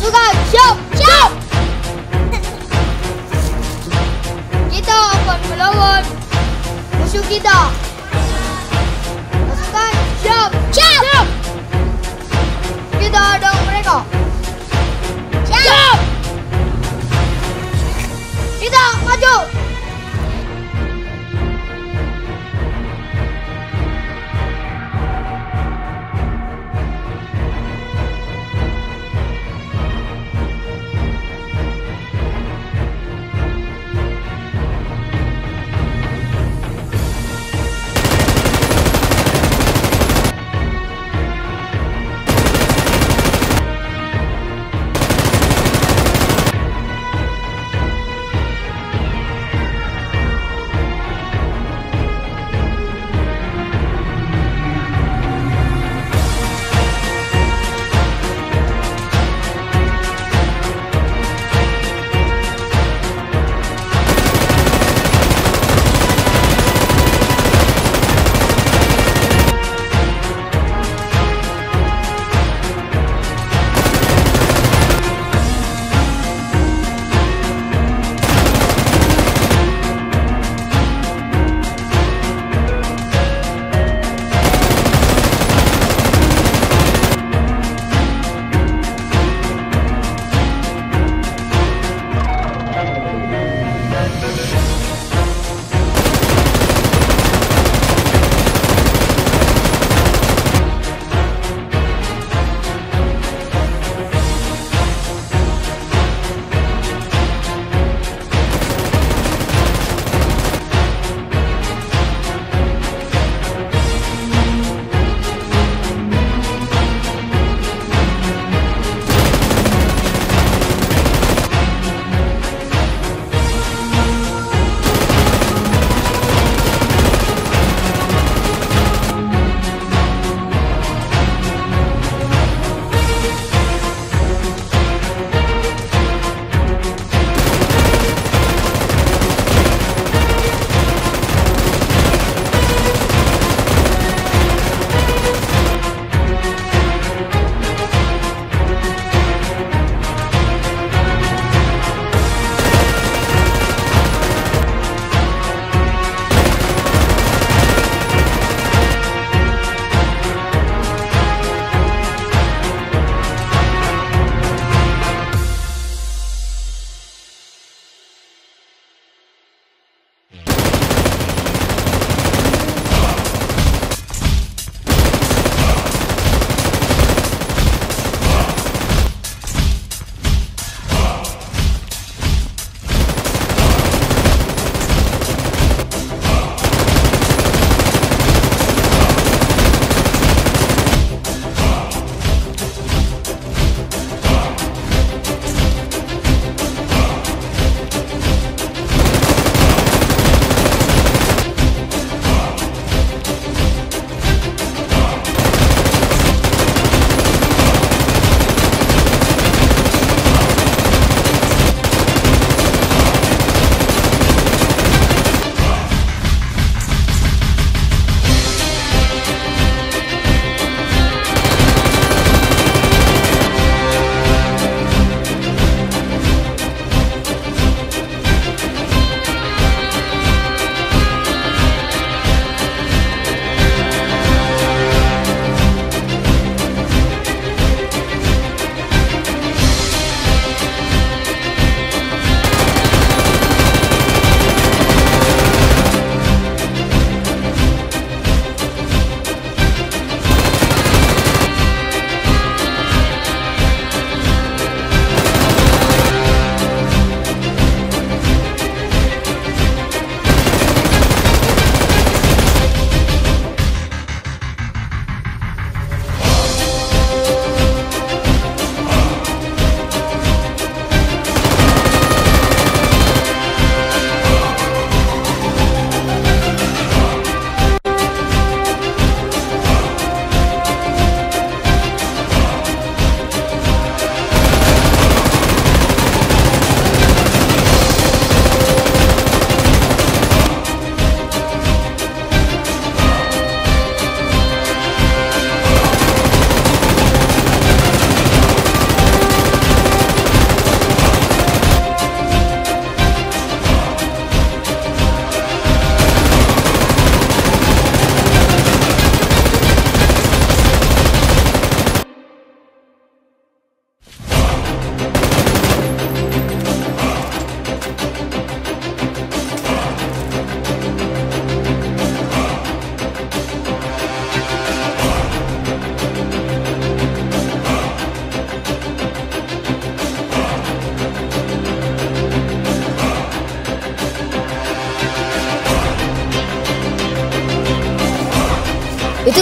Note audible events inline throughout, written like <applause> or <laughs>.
Pasukan siap! Siap! Kita akan melawan musuh kita. Pasukan siap! Siap! siap. Kita hadang mereka. Siap! siap. Kita maju!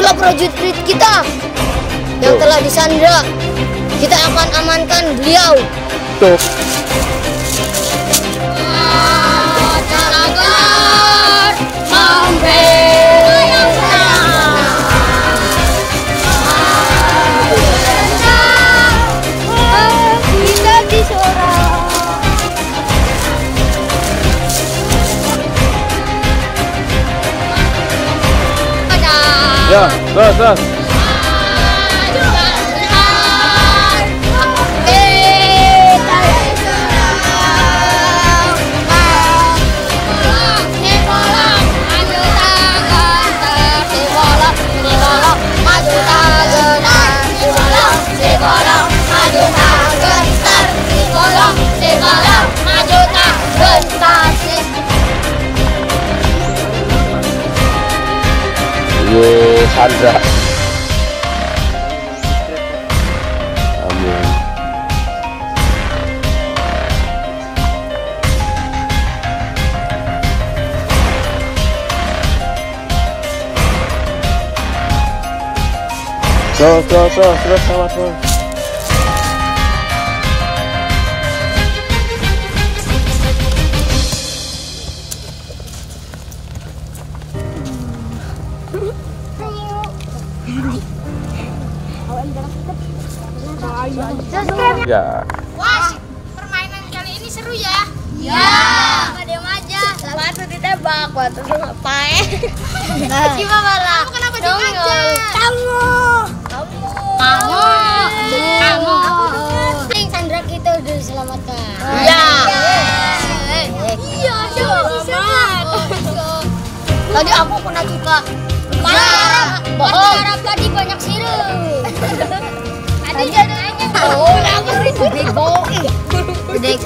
Dua prajurit kita yang telah disandra. Kita akan amankan beliau. Tuh. Ya, terus, terus. Ye, Sandra. Amin. Terus, terus, terus, terus, sama terus. Ya, Wah, permainan kali ini seru ya? Ya. Diam aja. Batu ditembak, batu ngapain? Gimana malah? Kamu kenapa diam aja? Kamu. Kamu. Kamu. Yang Sandra kita udah diselamatkan. Ya. Iya, selamat. Tadi aku kena juga. Marah. Bohong. Marah tadi banyak sirup. <laughs> Tadi jadinya bau. Gede